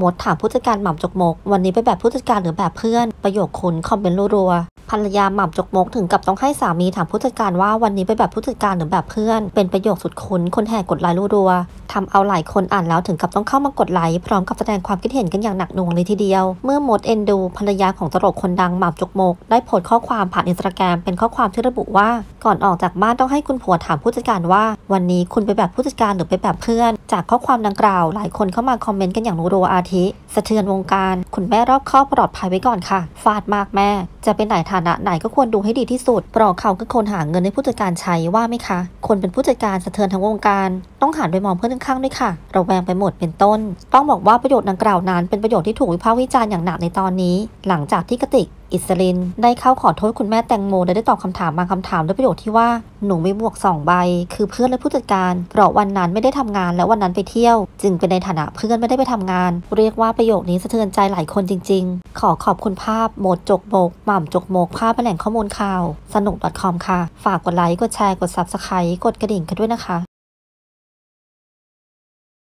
มดถามผู้จัดการหม่ำจกมก วันนี้ไปแบบผู้จัดการหรือแบบเพื่อน ประโยคคุณคอมเมนต์รัวๆภรรยาหม่ำจกมกถึงกับต้องให้สามีถามผู้จัดการว่าวันนี้ไปแบบผู้จัดการหรือแบบเพื่อน เป็นประโยคสุดคุ้นคนแห่กดไลค์รัวๆทำเอาหลายคนอ่านแล้วถึงกับต้องเข้ามากดไลค์พร้อมกับแสดงความคิดเห็นกันอย่างหนักหน่วงเลยทีเดียว เมื่อมดเอนดูภรรยาของตลกคนดังหม่ำจกมก ได้โพสต์ข้อความผ่านอินสตาแกรมเป็นข้อความที่ระบุว่า ก่อนออกจากบ้านต้องให้คุณผัวถามผู้จัดการว่า วันนี้คุณไปแบบผู้จัดการหรือไปแบบเพื่อน จากข้อความดังกล่าวหลายคนเข้ามาคอมเมนต์กันอย่างรัวอาทิ สะเทือนวงการ คุณแม่รอบครอบปลอดภัยไว้ก่อนค่ะ ฟาดมากแม่ จะเป็นไหนฐานะไหนก็ควรดูให้ดีที่สุดเพราะเขาคือคนหาเงินให้ผู้จัดการใช้ว่าไหมคะ คนเป็นผู้จัดการสะเทือนทั้งวงการ ต้องหันไปมองเพื่อนข้างๆด้วยค่ะระแวงไปหมดเป็นต้น ต้องบอกว่าประโยชน์ดังกล่าวนั้น เป็นประโยชน์ที่ถูกวิพากษ์วิจารณ์อย่างหนักในตอนนี้ หลังจากที่กติกอิสลินได้เข้าขอโทษคุณแม่แตงโมและได้ตอบคำถามบางคำถามด้วยประโยคที่ว่าหนูมีบวกสองใบ คือเพื่อนและผู้จัดการ เพราะวันนั้นไม่ได้ทำงานและวันนั้นไปเที่ยว จึงเป็นในฐานะเพื่อนไม่ได้ไปทำงาน เรียกว่าประโยคนี้สะเทือนใจหลายคนจริง ๆ ขอขอบคุณภาพโหมดจกบกาม่ำจกโมกภาพแหล่งข้อมูลข่าว สนุก .com ค่ะ ฝากกดไลค์ กดแชร์ กด subscribe กดกระดิ่งกันด้วยนะคะ